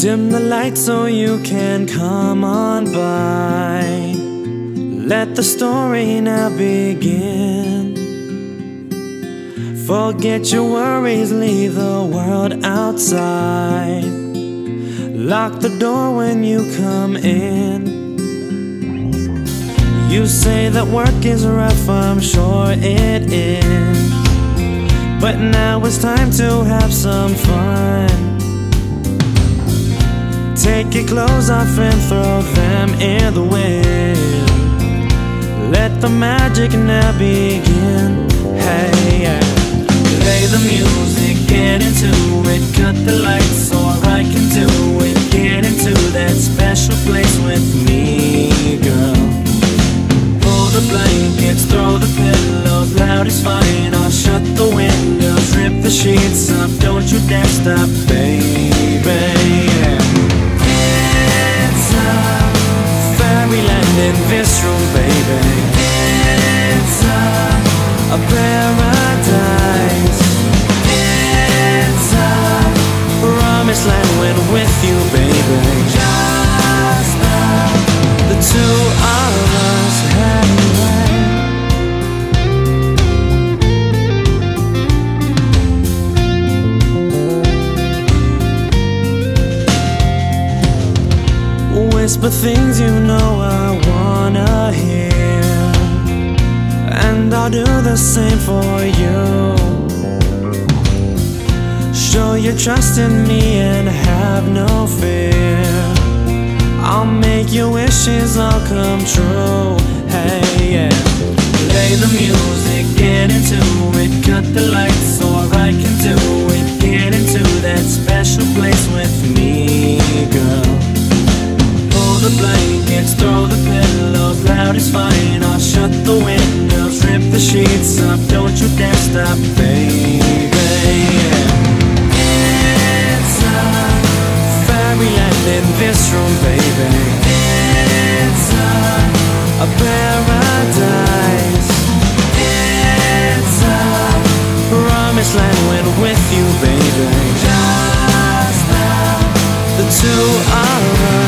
Dim the light so you can come on by. Let the story now begin. Forget your worries, leave the world outside. Lock the door when you come in. You say that work is rough, I'm sure it is. But now it's time to have some fun. Take your clothes off and throw them in the wind. Let the magic now begin. Hey, yeah. Play the music, get into it. Cut the lights so I can do it. Get into that special place with me, girl. Pull the blankets, throw the pillows. Loud is fine. I'll shut the windows, rip the sheets up. Don't you dare stop, Whisper things you know I wanna hear. And I'll do the same for you. Show your trust in me and have no fear. I'll make your wishes all come true. Hey, yeah. Play the music, get into it Cut the lights so kids throw the pillows, loud is fine. I'll shut the windows, rip the sheets up. Don't you dare stop, baby. It's a fairyland in this room, baby. It's a, a paradise. It's a promised land when with you, baby. Just now, the two of us.